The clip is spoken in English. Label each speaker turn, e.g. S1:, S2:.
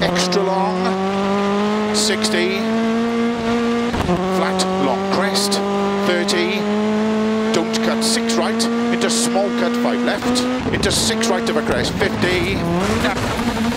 S1: extra long, 60, flat, long crest, 30, don't cut, 6 right, into small cut, 5 left, into 6 right of a crest, 50,